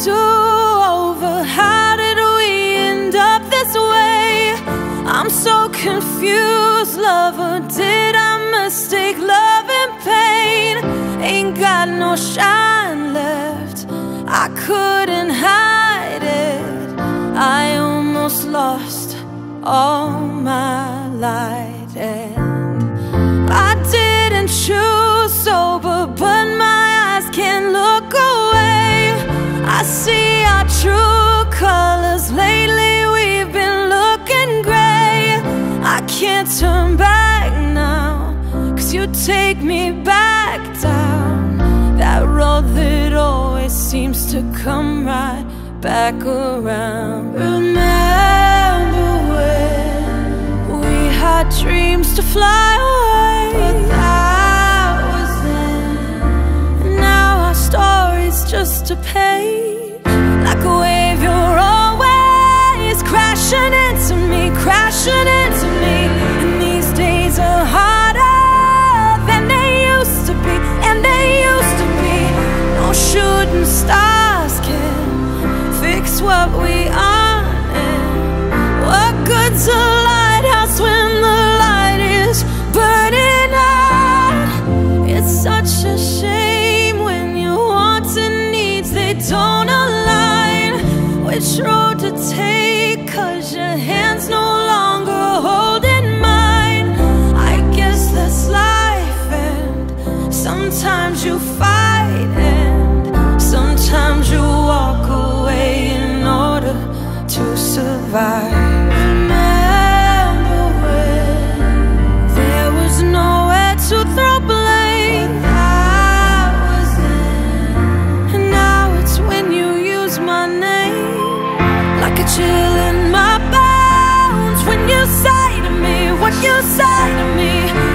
do over? How did we end up this way? I'm so confused, lover. Did I mistake love and pain? Ain't got no shine left. I couldn't hide it. I almost lost all my light, true colors. Lately, we've been looking gray. I can't turn back now, cause you take me back down that road that always seems to come right back around. Remember when we had dreams to fly away? But that was then. Now our story's just a page. Crashing into me. And these days are harder than they used to be, and they used to be. No shooting stars can fix what we are. And what good's a lighthouse when the light is burning out? It's such a shame when your wants and needs they don't align. Which road to take? Cause your hands a chill in my bones. When you say to me what you say to me,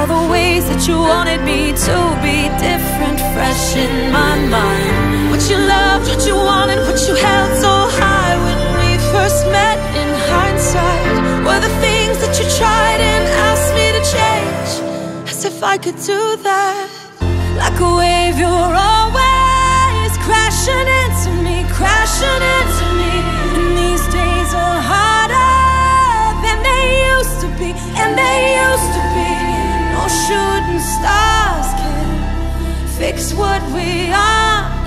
all the ways that you wanted me to be different, fresh in my mind. What you loved, what you wanted, what you held so high when we first met in hindsight were the things that you tried and asked me to change. As if I could do that. Like a wave, you're always crashing into me, crashing into me. And these days are harder than they used to be, and they used to be. Shooting stars can fix what we are,